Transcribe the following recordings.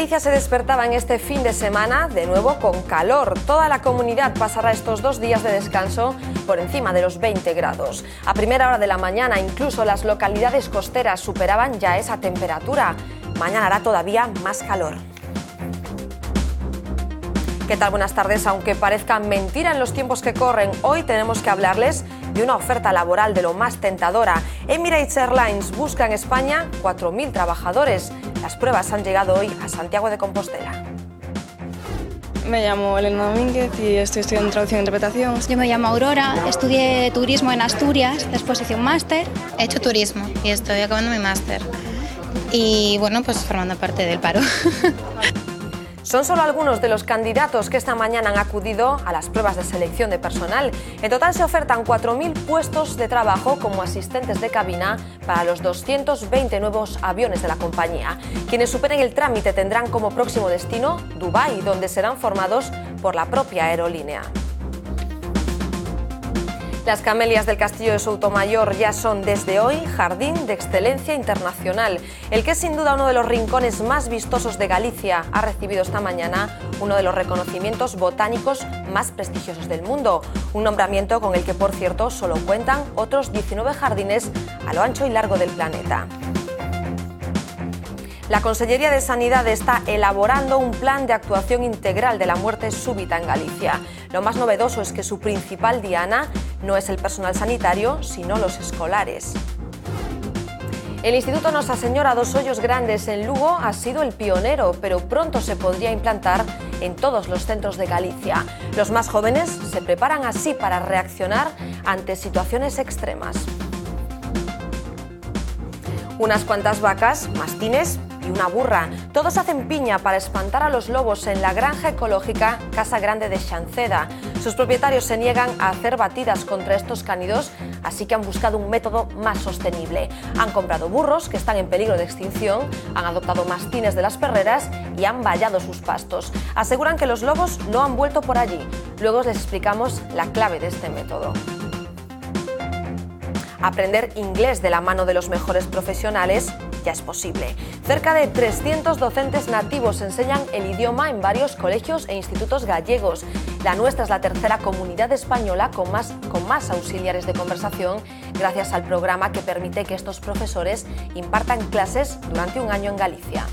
Galicia se despertaba en este fin de semana de nuevo con calor. Toda la comunidad pasará estos dos días de descanso por encima de los 20 grados. A primera hora de la mañana incluso las localidades costeras superaban ya esa temperatura. Mañana hará todavía más calor. ¿Qué tal? Buenas tardes. Aunque parezca mentira en los tiempos que corren, hoy tenemos que hablarles de una oferta laboral de lo más tentadora. Emirates Airlines busca en España 4.000 trabajadores. Las pruebas han llegado hoy a Santiago de Compostela. Me llamo Elena Domínguez y estoy estudiando traducción e interpretación. Yo me llamo Aurora, estudié turismo en Asturias, después hice un máster. He hecho turismo y estoy acabando mi máster. Y bueno, pues formando parte del paro. Son solo algunos de los candidatos que esta mañana han acudido a las pruebas de selección de personal. En total se ofertan 4.000 puestos de trabajo como asistentes de cabina para los 220 nuevos aviones de la compañía. Quienes superen el trámite tendrán como próximo destino Dubái, donde serán formados por la propia aerolínea. Las camelias del Castillo de Soutomayor ya son desde hoy Jardín de Excelencia Internacional. El que es sin duda uno de los rincones más vistosos de Galicia ha recibido esta mañana uno de los reconocimientos botánicos más prestigiosos del mundo. Un nombramiento con el que, por cierto, solo cuentan otros 19 jardines a lo ancho y largo del planeta. La Consellería de Sanidad está elaborando un plan de actuación integral de la muerte súbita en Galicia. Lo más novedoso es que su principal diana no es el personal sanitario, sino los escolares. El Instituto Nosa Señora dos Hoyos Grandes en Lugo ha sido el pionero, pero pronto se podría implantar en todos los centros de Galicia. Los más jóvenes se preparan así para reaccionar ante situaciones extremas. Unas cuantas vacas, mastines, y una burra. Todos hacen piña para espantar a los lobos en la granja ecológica Casa Grande de Chanceda. Sus propietarios se niegan a hacer batidas contra estos cánidos, así que han buscado un método más sostenible. Han comprado burros que están en peligro de extinción, han adoptado mastines de las perreras y han vallado sus pastos. Aseguran que los lobos no han vuelto por allí. Luego les explicamos la clave de este método aprender inglés de la mano de los mejores profesionales ya es posible. Cerca de 300 docentes nativos enseñan el idioma en varios colegios e institutos gallegos. La nuestra es la tercera comunidad española con más, con más auxiliares de conversación gracias al programa que permite que estos profesores impartan clases durante un año en Galicia.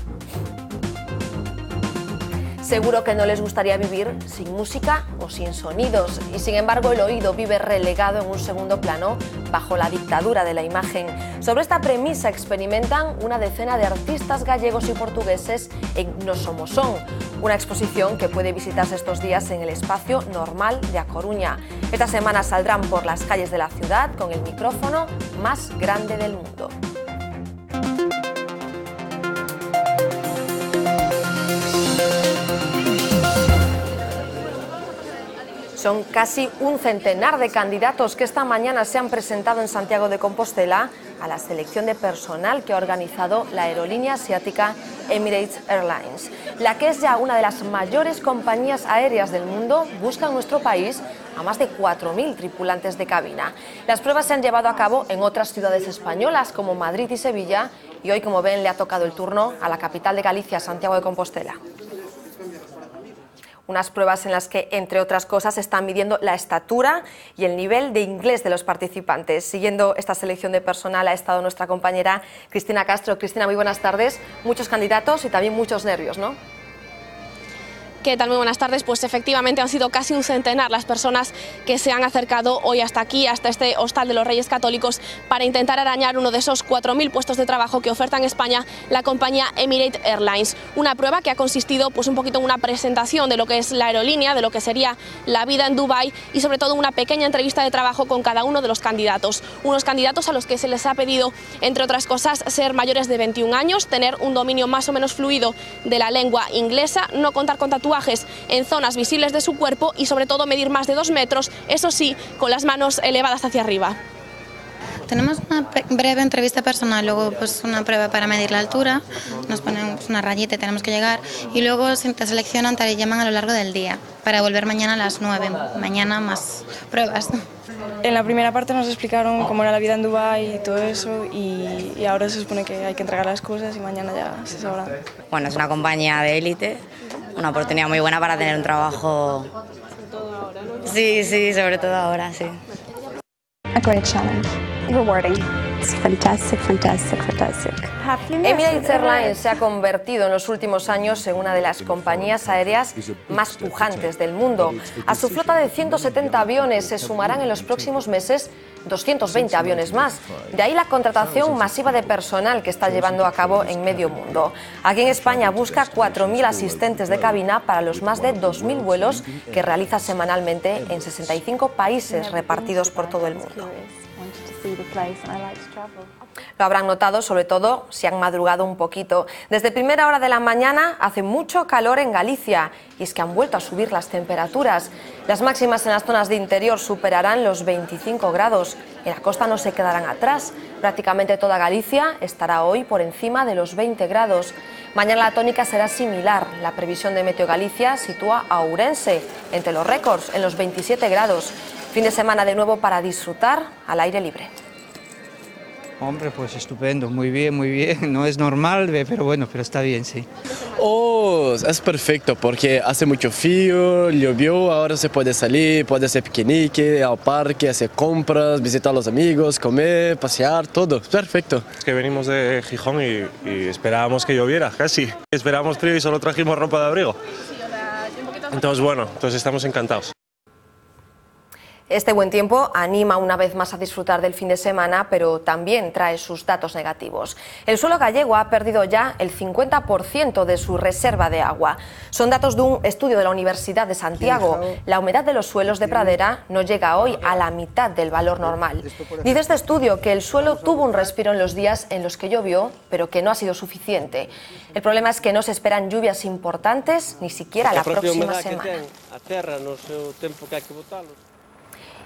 Seguro que no les gustaría vivir sin música o sin sonidos y sin embargo el oído vive relegado en un segundo plano bajo la dictadura de la imagen. Sobre esta premisa experimentan una decena de artistas gallegos y portugueses en No Somos Son, una exposición que puede visitarse estos días en el espacio normal de A Coruña. Esta semana saldrán por las calles de la ciudad con el micrófono más grande del mundo. Son casi un centenar de candidatos que esta mañana se han presentado en Santiago de Compostela a la selección de personal que ha organizado la aerolínea asiática Emirates Airlines. La que es ya una de las mayores compañías aéreas del mundo, busca en nuestro país a más de 4.000 tripulantes de cabina. Las pruebas se han llevado a cabo en otras ciudades españolas como Madrid y Sevilla y hoy, como ven, le ha tocado el turno a la capital de Galicia, Santiago de Compostela unas pruebas en las que, entre otras cosas, están midiendo la estatura y el nivel de inglés de los participantes. Siguiendo esta selección de personal ha estado nuestra compañera Cristina Castro. Cristina, muy buenas tardes. Muchos candidatos y también muchos nervios, ¿no? ¿Qué tal? Muy buenas tardes. Pues efectivamente han sido casi un centenar las personas que se han acercado hoy hasta aquí, hasta este hostal de los Reyes Católicos, para intentar arañar uno de esos 4.000 puestos de trabajo que oferta en España la compañía Emirates Airlines. Una prueba que ha consistido pues un poquito en una presentación de lo que es la aerolínea, de lo que sería la vida en Dubai y sobre todo una pequeña entrevista de trabajo con cada uno de los candidatos. Unos candidatos a los que se les ha pedido, entre otras cosas, ser mayores de 21 años, tener un dominio más o menos fluido de la lengua inglesa, no contar con tatuajes en zonas visibles de su cuerpo y sobre todo medir más de dos metros, eso sí, con las manos elevadas hacia arriba. Tenemos una breve entrevista personal, luego pues una prueba para medir la altura, nos ponemos una rayita y tenemos que llegar y luego te seleccionan, te llaman a lo largo del día para volver mañana a las 9. Mañana más pruebas. En la primera parte nos explicaron cómo era la vida en Dubái y todo eso y, y ahora se supone que hay que entregar las cosas y mañana ya se sabrá. Bueno, es una compañía de élite, una oportunidad muy buena para tener un trabajo... Sí, sí, sobre todo ahora, sí. A great challenge. Rewarding. It's fantastic, fantastic, fantastic. Emirates Airlines se ha convertido en los últimos años en una de las compañías aéreas más pujantes del mundo. A su flota de 170 aviones se sumarán en los próximos meses 220 aviones más. De ahí la contratación masiva de personal que está llevando a cabo en medio mundo. Aquí en España busca 4.000 asistentes de cabina para los más de 2.000 vuelos que realiza semanalmente en 65 países repartidos por todo el mundo. Lo habrán notado, sobre todo si han madrugado un poquito. Desde primera hora de la mañana hace mucho calor en Galicia y es que han vuelto a subir las temperaturas. Las máximas en las zonas de interior superarán los 25 grados. En la costa no se quedarán atrás. Prácticamente toda Galicia estará hoy por encima de los 20 grados. Mañana la tónica será similar. La previsión de Meteo Galicia sitúa a Ourense entre los récords en los 27 grados. Fin de semana de nuevo para disfrutar al aire libre. Hombre, pues estupendo, muy bien, muy bien. No es normal, pero bueno, pero está bien, sí. Oh, es perfecto porque hace mucho frío, llovió, ahora se puede salir, puede hacer piquenique, al parque, hacer compras, visitar a los amigos, comer, pasear, todo. Perfecto. Es que venimos de Gijón y, y esperábamos que lloviera, casi. Esperábamos frío y solo trajimos ropa de abrigo. Entonces, bueno, entonces estamos encantados. Este buen tiempo anima una vez más a disfrutar del fin de semana, pero también trae sus datos negativos. El suelo gallego ha perdido ya el 50% de su reserva de agua. Son datos de un estudio de la Universidad de Santiago. La humedad de los suelos de pradera no llega hoy a la mitad del valor normal. Dice este estudio que el suelo tuvo un respiro en los días en los que llovió, pero que no ha sido suficiente. El problema es que no se esperan lluvias importantes ni siquiera la próxima semana.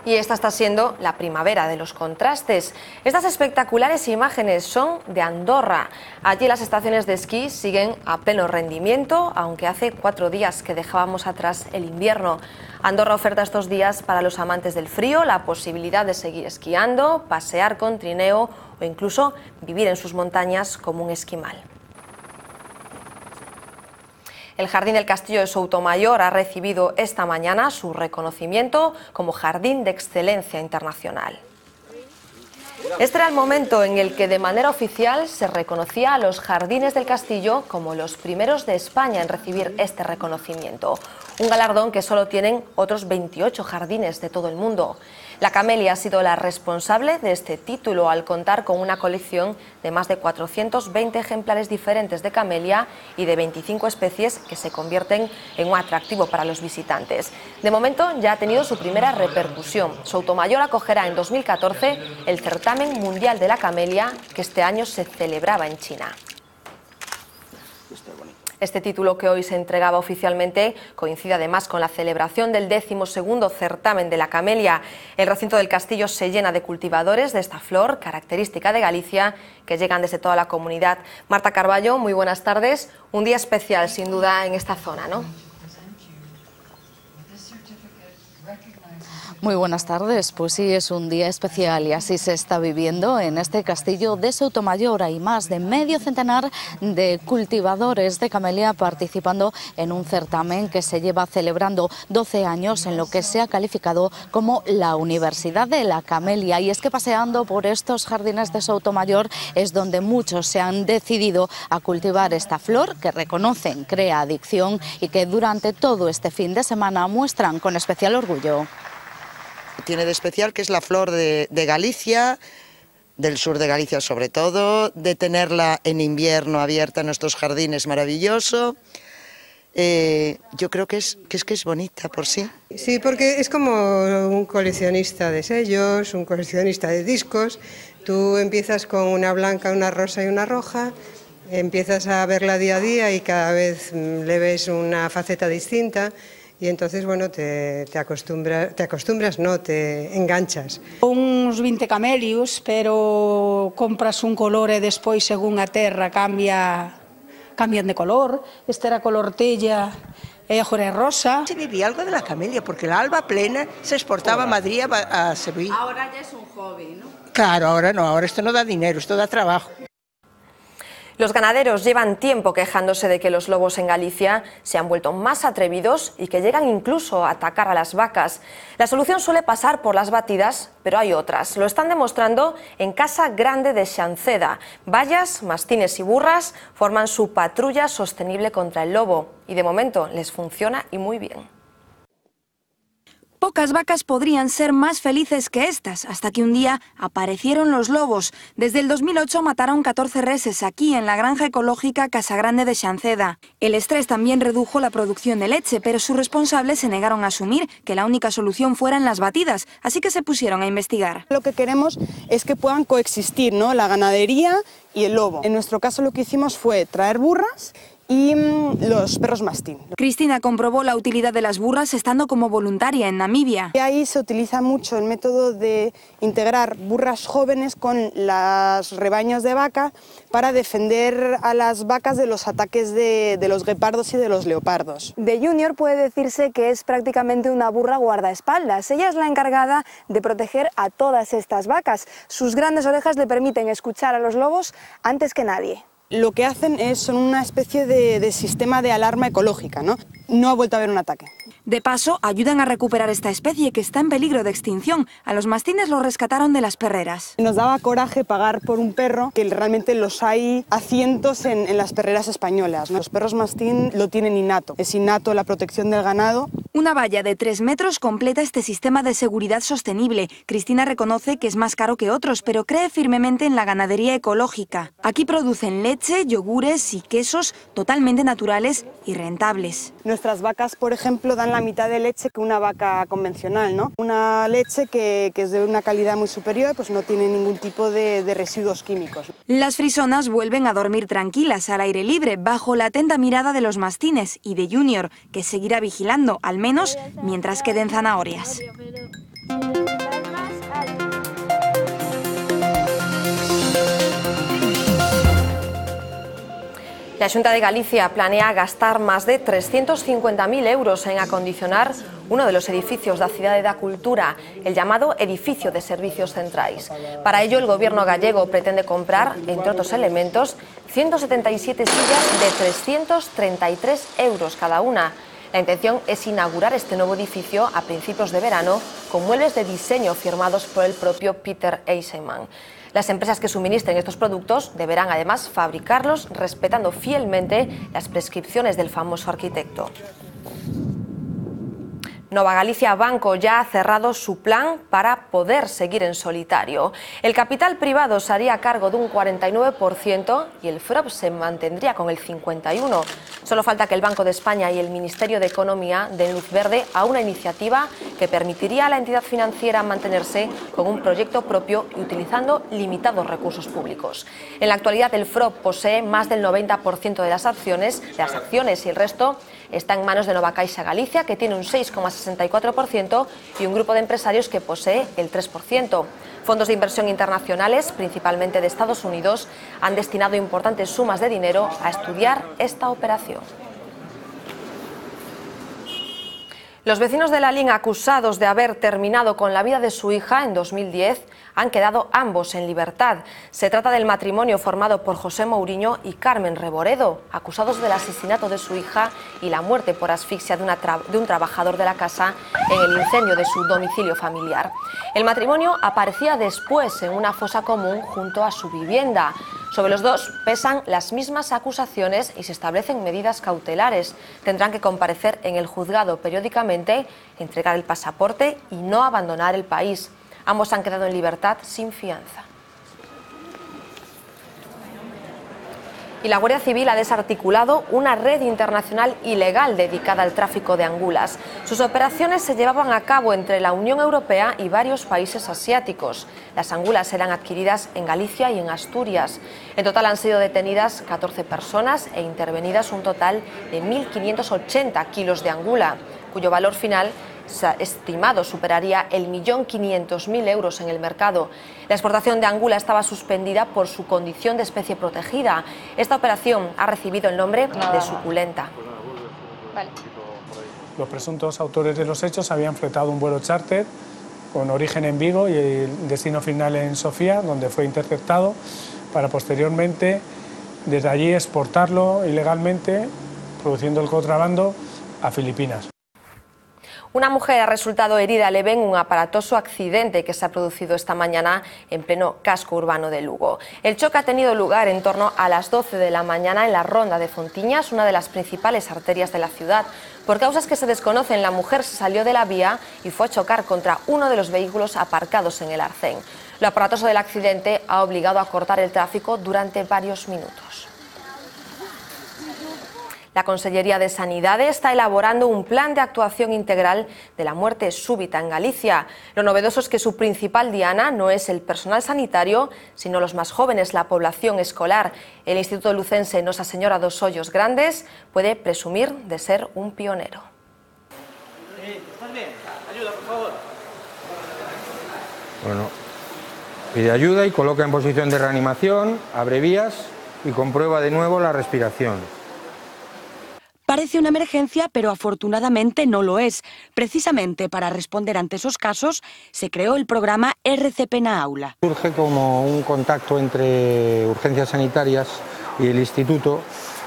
Y esta está siendo la primavera de los contrastes. Estas espectaculares imágenes son de Andorra. Allí las estaciones de esquí siguen a pleno rendimiento, aunque hace cuatro días que dejábamos atrás el invierno. Andorra oferta estos días para los amantes del frío la posibilidad de seguir esquiando, pasear con trineo o incluso vivir en sus montañas como un esquimal. El Jardín del Castillo de Soutomayor ha recibido esta mañana su reconocimiento como Jardín de Excelencia Internacional. Este era el momento en el que de manera oficial se reconocía a los jardines del castillo como los primeros de España en recibir este reconocimiento, un galardón que solo tienen otros 28 jardines de todo el mundo. La Camelia ha sido la responsable de este título al contar con una colección de más de 420 ejemplares diferentes de camelia y de 25 especies que se convierten en un atractivo para los visitantes. De momento ya ha tenido su primera repercusión. Soutomayor acogerá en 2014 el certamen mundial de la camelia que este año se celebraba en China. Este título que hoy se entregaba oficialmente coincide además con la celebración del décimo segundo certamen de la camelia. El recinto del castillo se llena de cultivadores de esta flor, característica de Galicia, que llegan desde toda la comunidad. Marta Carballo, muy buenas tardes. Un día especial, sin duda, en esta zona, ¿no? Muy buenas tardes. Pues sí, es un día especial y así se está viviendo en este castillo de Sotomayor. Hay más de medio centenar de cultivadores de camelia participando en un certamen que se lleva celebrando 12 años en lo que se ha calificado como la Universidad de la Camelia. Y es que paseando por estos jardines de Sotomayor es donde muchos se han decidido a cultivar esta flor que reconocen crea adicción y que durante todo este fin de semana muestran con especial orgullo tiene de especial que es la flor de, Galicia, del sur de Galicia sobre todo, de tenerla en invierno abierta en nuestros jardines maravilloso. Eh, yo creo que es, que es que es bonita por sí. Sí, porque es como un coleccionista de sellos, un coleccionista de discos. Tú empiezas con una blanca, una rosa y una roja, empiezas a verla día a día y cada vez le ves una faceta distinta y entonces, bueno, te, te, acostumbra, te acostumbras, no, te enganchas. Uns 20 camelios, pero compras un color e despois, según a terra, cambia cambian de color. Este era color tella e agora é rosa. Se vivía algo de la camelia, porque la alba plena se exportaba a Madrid a, a Sevilla. Ahora ya es un hobby, ¿no? Claro, ahora no, ahora esto no da dinero, esto da trabajo. Los ganaderos llevan tiempo quejándose de que los lobos en Galicia se han vuelto más atrevidos y que llegan incluso a atacar a las vacas. La solución suele pasar por las batidas, pero hay otras. Lo están demostrando en Casa Grande de Xanceda. Vallas, mastines y burras forman su patrulla sostenible contra el lobo y de momento les funciona y muy bien. Pocas vacas podrían ser más felices que estas, hasta que un día aparecieron los lobos. Desde el 2008 mataron 14 reses aquí, en la granja ecológica Casagrande de Xanceda. El estrés también redujo la producción de leche, pero sus responsables se negaron a asumir que la única solución fueran las batidas, así que se pusieron a investigar. Lo que queremos es que puedan coexistir ¿no? la ganadería y el lobo. En nuestro caso lo que hicimos fue traer burras y mm, los perros mastín. Cristina comprobó la utilidad de las burras estando como voluntaria en Namibia. Y ahí se utiliza mucho el método de integrar burras jóvenes con los rebaños de vaca para defender a las vacas de los ataques de, de los guepardos y de los leopardos. De Junior puede decirse que es prácticamente una burra guardaespaldas. Ella es la encargada de proteger a todas estas vacas. Sus grandes orejas le permiten escuchar a los lobos antes que nadie lo que hacen es son una especie de, sistema de alarma ecológica, ¿no? No ha vuelto a haber un ataque. De paso, ayudan a recuperar esta especie que está en peligro de extinción. A los mastines los rescataron de las perreras. Nos daba coraje pagar por un perro, que realmente los hay a cientos en, en las perreras españolas. Los perros mastín lo tienen innato. Es innato la protección del ganado. Una valla de tres metros completa este sistema de seguridad sostenible. Cristina reconoce que es más caro que otros, pero cree firmemente en la ganadería ecológica. Aquí producen leche, yogures y quesos totalmente naturales y rentables. Nuestras vacas, por ejemplo, dan la mitad de leche que una vaca convencional, ¿no? Una leche que, que es de una calidad muy superior, pues no tiene ningún tipo de, de residuos químicos. Las frisonas vuelven a dormir tranquilas al aire libre, bajo la atenta mirada de los mastines y de Junior, que seguirá vigilando, al menos mientras queden zanahorias. La Junta de Galicia planea gastar más de 350.000 euros en acondicionar uno de los edificios da Cidade da Cultura, el llamado Edificio de Servicios Centrais. Para ello, el gobierno gallego pretende comprar, entre otros elementos, 177 sillas de 333 euros cada una. La intención es inaugurar este nuevo edificio a principios de verano con muebles de diseño firmados por el propio Peter Eisenman. Las empresas que suministren estos productos deberán además fabricarlos respetando fielmente las prescripciones del famoso arquitecto. Nova Galicia Banco ya ha cerrado su plan para poder seguir en solitario. El capital privado se haría cargo de un 49% y el FROP se mantendría con el 51%. Solo falta que el Banco de España y el Ministerio de Economía den luz verde a una iniciativa que permitiría a la entidad financiera mantenerse con un proyecto propio y utilizando limitados recursos públicos. En la actualidad el FROP posee más del 90% de las acciones, de las acciones y el resto está en manos de Nova Caixa Galicia, que tiene un 6,64%, y un grupo de empresarios que posee el 3%. Fondos de inversión internacionales, principalmente de Estados Unidos, han destinado importantes sumas de dinero a estudiar esta operación. Los vecinos de la Línea acusados de haber terminado con la vida de su hija en 2010 han quedado ambos en libertad. Se trata del matrimonio formado por José Mourinho y Carmen Reboredo, acusados del asesinato de su hija y la muerte por asfixia de, un trabajador de la casa en el incendio de su domicilio familiar. El matrimonio aparecía después en una fosa común junto a su vivienda. Sobre los dos pesan las mismas acusaciones y se establecen medidas cautelares. Tendrán que comparecer en el juzgado periódicamente, entregar el pasaporte y no abandonar el país. Ambos han quedado en libertad sin fianza. Y la Guardia Civil ha desarticulado una red internacional ilegal dedicada al tráfico de angulas. Sus operaciones se llevaban a cabo entre la Unión Europea y varios países asiáticos. Las angulas eran adquiridas en Galicia y en Asturias. En total han sido detenidas 14 personas e intervenidas un total de 1.580 kilos de angula, cuyo valor final estimado superaría el millón quinientos mil euros en el mercado. La exportación de angula estaba suspendida por su condición de especie protegida. Esta operación ha recibido el nombre de suculenta. Los presuntos autores de los hechos habían fletado un vuelo charter con origen en Vigo y el destino final en Sofía, donde fue interceptado para posteriormente desde allí exportarlo ilegalmente, produciendo el contrabando a Filipinas. Una mujer ha resultado herida leve en un aparatoso accidente que se ha producido esta mañana en pleno casco urbano de Lugo. El choque ha tenido lugar en torno a las 12 de la mañana en la ronda de Fontiñas, una de las principales arterias de la ciudad. Por causas que se desconocen, la mujer se salió de la vía y fue a chocar contra uno de los vehículos aparcados en el arcén. Lo aparatoso del accidente ha obligado a cortar el tráfico durante varios minutos. La Consellería de Sanidad está elaborando un plan de actuación integral de la muerte súbita en Galicia. Lo novedoso es que su principal diana no es el personal sanitario, sino los más jóvenes, la población escolar. El Instituto Lucense Nosa Señora dos Hoyos Grandes puede presumir de ser un pionero. Bueno, pide ayuda y coloca en posición de reanimación, abre vías y comprueba de nuevo la respiración. Parece una emergencia, pero afortunadamente no lo es. Precisamente para responder ante esos casos se creó el programa RCP en Aula. Surge como un contacto entre urgencias sanitarias y el instituto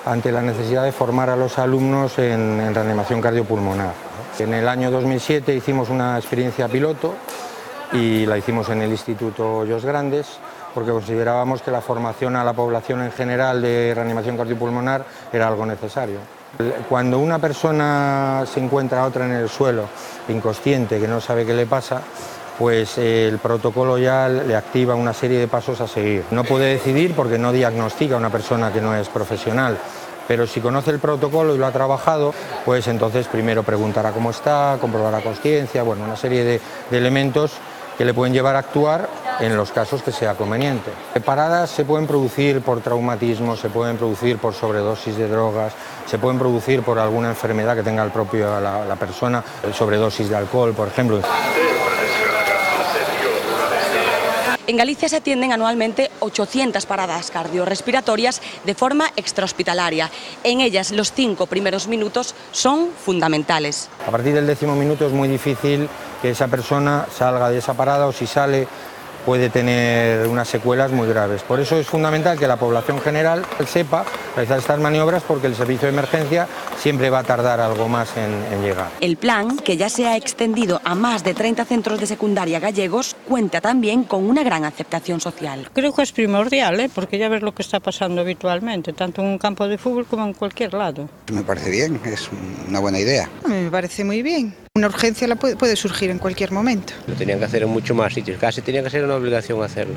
ante la necesidad de formar a los alumnos en, en reanimación cardiopulmonar. En el año 2007 hicimos una experiencia piloto y la hicimos en el Instituto Hoyos Grandes porque considerábamos que la formación a la población en general de reanimación cardiopulmonar era algo necesario. Cuando una persona se encuentra a otra en el suelo, inconsciente, que no sabe qué le pasa, pues el protocolo ya le activa una serie de pasos a seguir. No puede decidir porque no diagnostica a una persona que no es profesional, pero si conoce el protocolo y lo ha trabajado, pues entonces primero preguntará cómo está, comprobará conciencia, bueno, una serie de elementos que le pueden llevar a actuar en los casos que sea conveniente. Paradas se pueden producir por traumatismo, se pueden producir por sobredosis de drogas, se pueden producir por alguna enfermedad que tenga el propio la, la persona, sobredosis de alcohol, por ejemplo. En Galicia se atienden anualmente 800 paradas cardiorrespiratorias de forma extrahospitalaria. En ellas los cinco primeros minutos son fundamentales. A partir del décimo minuto es muy difícil que esa persona salga de esa parada o si sale puede tener unas secuelas muy graves. Por eso es fundamental que la población general sepa realizar estas maniobras porque el servicio de emergencia siempre va a tardar algo más en, en, llegar. El plan, que ya se ha extendido a más de 30 centros de secundaria gallegos, cuenta también con una gran aceptación social. Creo que es primordial, ¿eh? porque ya ves lo que está pasando habitualmente, tanto en un campo de fútbol como en cualquier lado. Me parece bien, es una buena idea. Me parece muy bien. Una urgencia la puede, puede surgir en cualquier momento. Lo tenían que hacer en muchos más sitios, casi tenía que ser una obligación hacerlo.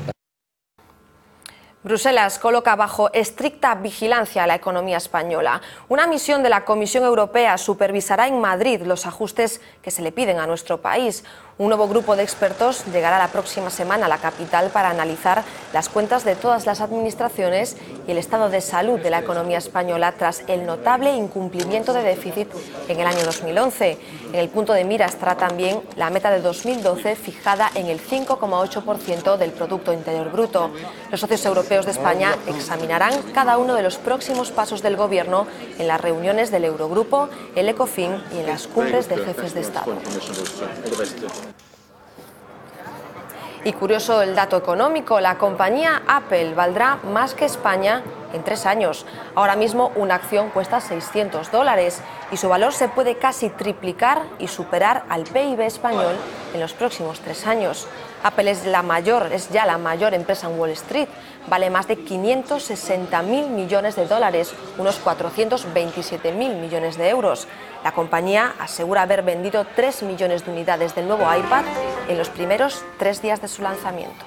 Bruselas coloca bajo estricta vigilancia a la economía española. Una misión de la Comisión Europea supervisará en Madrid los ajustes que se le piden a nuestro país. Un nuevo grupo de expertos llegará la próxima semana a la capital para analizar las cuentas de todas las administraciones y el estado de salud de la economía española tras el notable incumplimiento de déficit en el año 2011. En el punto de mira estará también la meta de 2012 fijada en el 5,8% del Producto Interior Bruto. Los socios europeos de España examinarán cada uno de los próximos pasos del Gobierno en las reuniones del Eurogrupo, el ECOFIN y en las cumbres de jefes de Estado. Y curioso el dato económico, la compañía Apple valdrá más que España en tres años. Ahora mismo una acción cuesta 600 dólares y su valor se puede casi triplicar y superar al PIB español en los próximos tres años. Apple es la mayor, es ya la mayor empresa en Wall Street. Vale más de 560 mil millones de dólares, unos 427 mil millones de euros. La compañía asegura haber vendido 3 millones de unidades del nuevo iPad en los primeros tres días de su lanzamiento.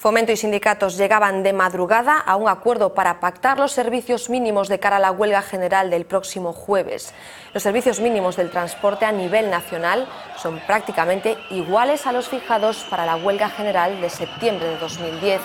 Fomento y sindicatos llegaban de madrugada a un acuerdo para pactar los servicios mínimos de cara a la huelga general del próximo jueves. Los servicios mínimos del transporte a nivel nacional son prácticamente iguales a los fijados para la huelga general de septiembre de 2010.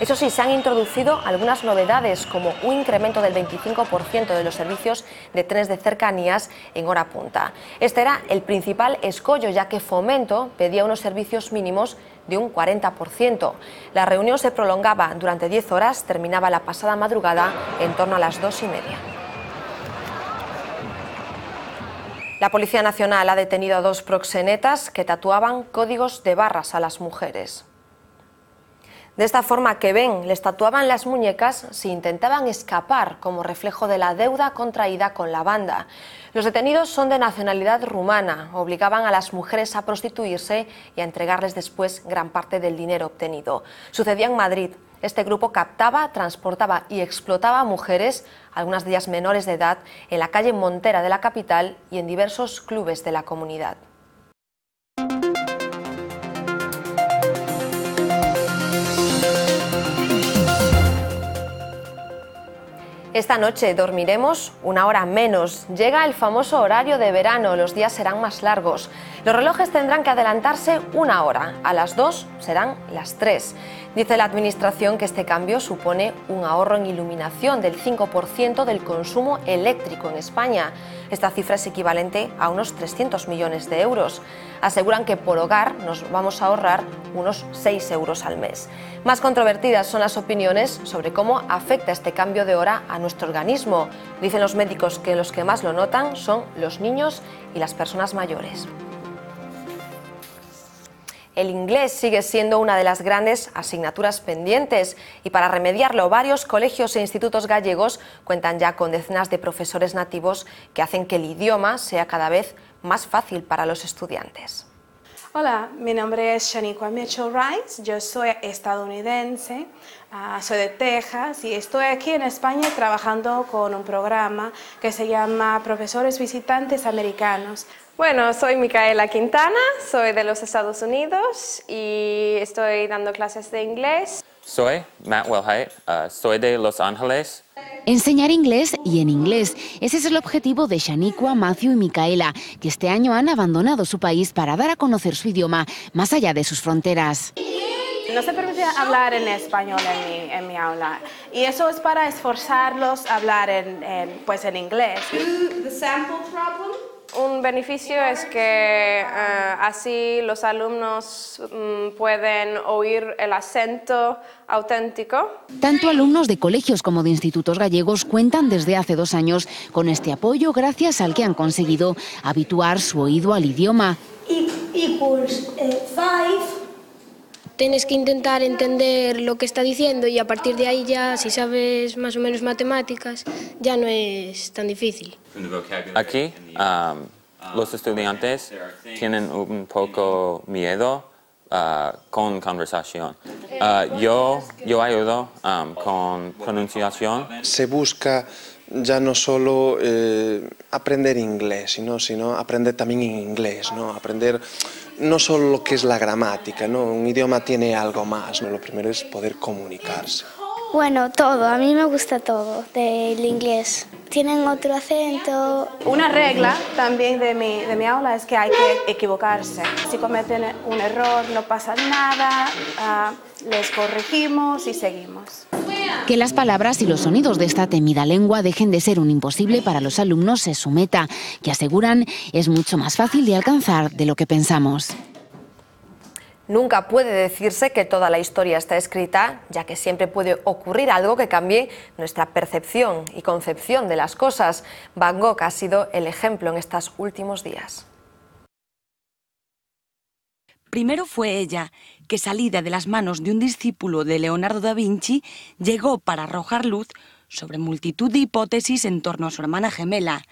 Eso sí, se han introducido algunas novedades, como un incremento del 25% de los servicios de trenes de cercanías en hora punta. Este era el principal escollo, ya que Fomento pedía unos servicios mínimos de un 40%. La reunión se prolongaba durante 10 horas, terminaba la pasada madrugada en torno a las dos y media. La Policía Nacional ha detenido a dos proxenetas que tatuaban códigos de barras a las mujeres. De esta forma que ven, les tatuaban las muñecas si intentaban escapar como reflejo de la deuda contraída con la banda. Los detenidos son de nacionalidad rumana, obligaban a las mujeres a prostituirse y a entregarles después gran parte del dinero obtenido. Sucedía en Madrid. Este grupo captaba, transportaba y explotaba a mujeres, algunas de ellas menores de edad, en la calle Montera de la capital y en diversos clubes de la comunidad. Esta noche dormiremos una hora menos. Llega el famoso horario de verano, los días serán más largos. Los relojes tendrán que adelantarse una hora, a las dos serán las tres. Dice la Administración que este cambio supone un ahorro en iluminación del 5% del consumo eléctrico en España. Esta cifra es equivalente a unos 300 millones de euros. Aseguran que por hogar nos vamos a ahorrar unos 6 euros al mes. Más controvertidas son las opiniones sobre cómo afecta este cambio de hora a nuestro organismo. Dicen los médicos que los que más lo notan son los niños y las personas mayores el inglés sigue siendo una de las grandes asignaturas pendientes y para remediarlo varios colegios e institutos gallegos cuentan ya con decenas de profesores nativos que hacen que el idioma sea cada vez más fácil para los estudiantes. Hola, mi nombre es Shaniqua Mitchell Rice, yo soy estadounidense, ah, soy de Texas y estoy aquí en España trabajando con un programa que se llama Profesores Visitantes Americanos. Bueno, soy Micaela Quintana, soy de los Estados Unidos y estoy dando clases de inglés. Soy Matt Wellhite, uh, soy de Los Ángeles. Enseñar inglés y en inglés. Ese es el objetivo de Shaniqua, Matthew y Micaela, que este año han abandonado su país para dar a conocer su idioma más allá de sus fronteras. No se permite hablar en español en mi, en mi aula y eso es para esforzarlos a hablar en, en pues en inglés. Un beneficio es que eh, así los alumnos mm, pueden oír el acento auténtico. Tanto alumnos de colegios como de institutos gallegos cuentan desde hace dos años con este apoyo gracias al que han conseguido habituar su oído al idioma. Equals eh, Tienes que intentar entender lo que está diciendo y a partir de ahí ya, si sabes más o menos matemáticas, ya no es tan difícil. Aquí um, los estudiantes tienen un poco miedo uh, con conversación. Uh, yo, yo ayudo um, con pronunciación. Se busca ya no solo eh, aprender inglés, sino, sino aprender también inglés, ¿no? aprender no solo lo que es la gramática, ¿no? un idioma tiene algo más, ¿no? lo primero es poder comunicarse. Bueno, todo, a mí me gusta todo del inglés. Tienen otro acento. Una regla también de mi, de mi aula es que hay que equivocarse. Si cometen un error no pasa nada, ah, les corregimos y seguimos. Que las palabras y los sonidos de esta temida lengua dejen de ser un imposible para los alumnos es su meta, que aseguran es mucho más fácil de alcanzar de lo que pensamos. Nunca puede decirse que toda la historia está escrita, ya que siempre puede ocurrir algo que cambie nuestra percepción y concepción de las cosas. Van Gogh ha sido el ejemplo en estos últimos días. Primero fue ella, que salida de las manos de un discípulo de Leonardo da Vinci, llegó para arrojar luz sobre multitud de hipótesis en torno a su hermana gemela,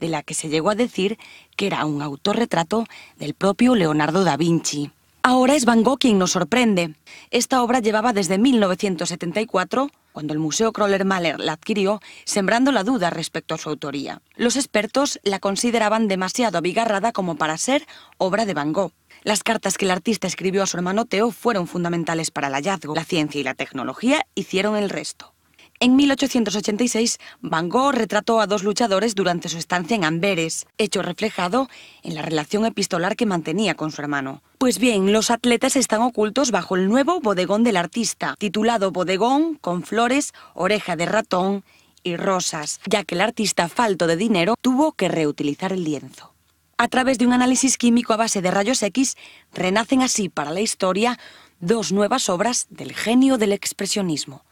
de la que se llegó a decir que era un autorretrato del propio Leonardo da Vinci. Ahora es Van Gogh quien nos sorprende. Esta obra llevaba desde 1974, cuando el Museo Kroller-Mahler la adquirió, sembrando la duda respecto a su autoría. Los expertos la consideraban demasiado abigarrada como para ser obra de Van Gogh. Las cartas que el artista escribió a su hermano Theo fueron fundamentales para el hallazgo. La ciencia y la tecnología hicieron el resto. En 1886, Van Gogh retrató a dos luchadores durante su estancia en Amberes, hecho reflejado en la relación epistolar que mantenía con su hermano. Pues bien, los atletas están ocultos bajo el nuevo bodegón del artista, titulado Bodegón con flores, oreja de ratón y rosas, ya que el artista, falto de dinero, tuvo que reutilizar el lienzo. A través de un análisis químico a base de rayos X, renacen así para la historia dos nuevas obras del genio del expresionismo.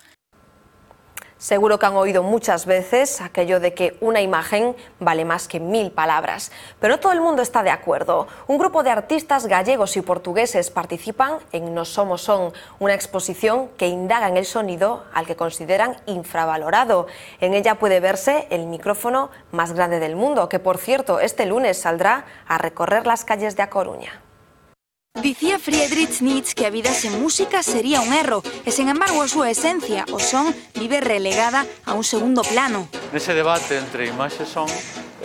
Seguro que han oído muchas veces aquello de que una imagen vale más que mil palabras. Pero no todo el mundo está de acuerdo. Un grupo de artistas gallegos y portugueses participan en No Somos Son, una exposición que indaga en el sonido al que consideran infravalorado. En ella puede verse el micrófono más grande del mundo, que por cierto este lunes saldrá a recorrer las calles de A Coruña. Dicía Friedrich Nietzsche que a vida sen música sería un erro e, sen embargo, a súa esencia, o son, vive relegada a un segundo plano. Nese debate entre imaxe e son,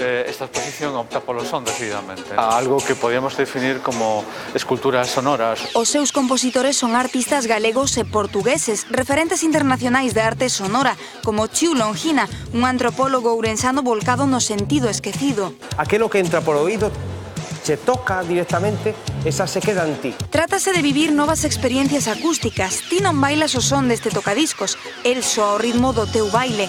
eh, esta exposición opta polo son decididamente. A algo que podíamos definir como esculturas sonoras. Os seus compositores son artistas galegos e portugueses, referentes internacionais de arte sonora, como Chiu Longina, un antropólogo ourensano volcado no sentido esquecido. Aquelo que entra por oído che toca directamente, esa se queda en ti. Trátase de vivir novas experiencias acústicas. Ti non bailas o son deste tocadiscos, el soa ao ritmo do teu baile.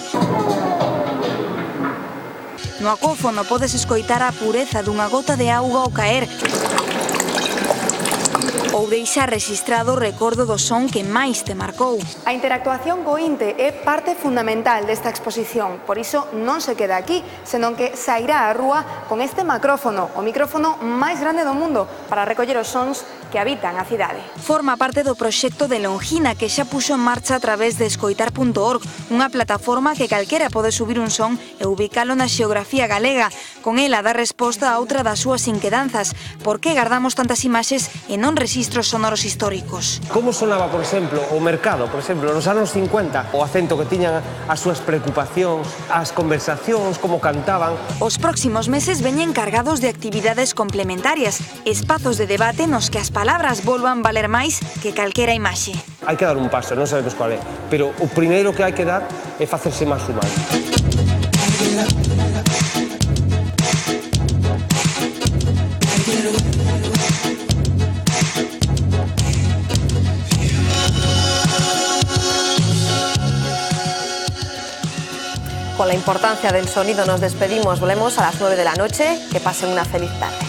No acófono podes escoitar a pureza dunha gota de auga ao caer ou deixa registrado o recordo do son que máis te marcou. A interactuación co INTE é parte fundamental desta exposición, por iso non se queda aquí, senón que sairá á rúa con este macrófono, o micrófono máis grande do mundo, para recoller os sons que habitan a cidade. Forma parte do proxecto de Longina que xa puxo en marcha a través de escoitar.org, unha plataforma que calquera pode subir un son e ubicalo na xeografía galega. Con ela dá resposta a outra das súas inquedanzas, por que guardamos tantas imaxes e non registros sonoros históricos. Como sonaba, por exemplo, o mercado, por exemplo, nos anos 50, o acento que tiñan as súas preocupacións, as conversacións, como cantaban. Os próximos meses veñen cargados de actividades complementarias, espazos de debate nos que as palabras palabras volvan valer máis que calquera imaxe. Hai que dar un paso, non sabemos cual é, pero o primeiro que hai que dar é facerse máis humano. Con la importancia del sonido nos despedimos. Volvemos a las 9 de la noche. Que pasen una feliz tarde.